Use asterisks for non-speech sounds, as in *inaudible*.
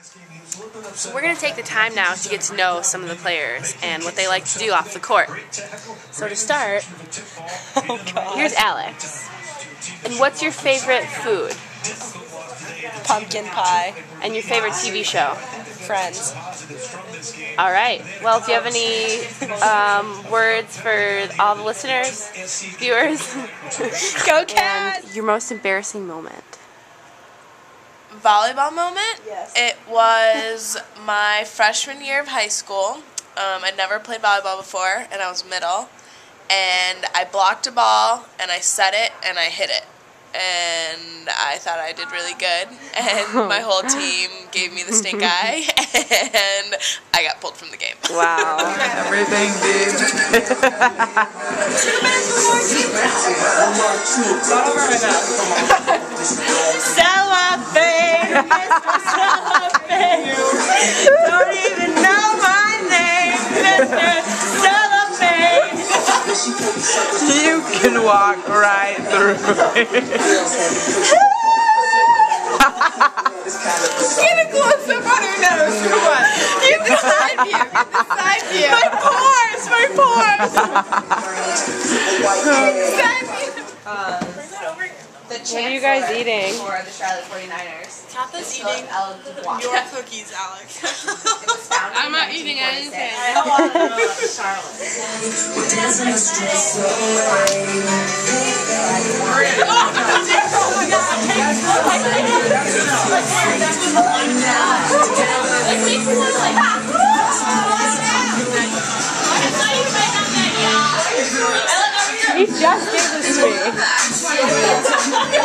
So we're going to take the time now to get to know some of the players and what they like to do off the court. So to start, *laughs* Oh, *laughs* here's Alex. And what's your favorite food? Pumpkin pie. And your favorite TV show? Friends. All right. Well, do you have any um, words for all the listeners, viewers? *laughs* Go Cats! and your most embarrassing moment? Volleyball moment. Yes. It was my freshman year of high school. Um, I'd never played volleyball before, and I was middle. And I blocked a ball, and I set it, and I hit it. And I thought I did really good. And *laughs* my whole team gave me the stink eye, and I got pulled from the game. Wow. *laughs* Everything, dude. Cellophane! Mr. Cellophane! Don't even know my name, Mr. Cellophane! You can walk right through *laughs* What are you guys eating? for the Charlotte 49ers. Katha's Philip eating your cookies, Alex. It was founded *laughs* I'm not eating anything. I don't want to know Charlotte. *laughs* He just gave this to me.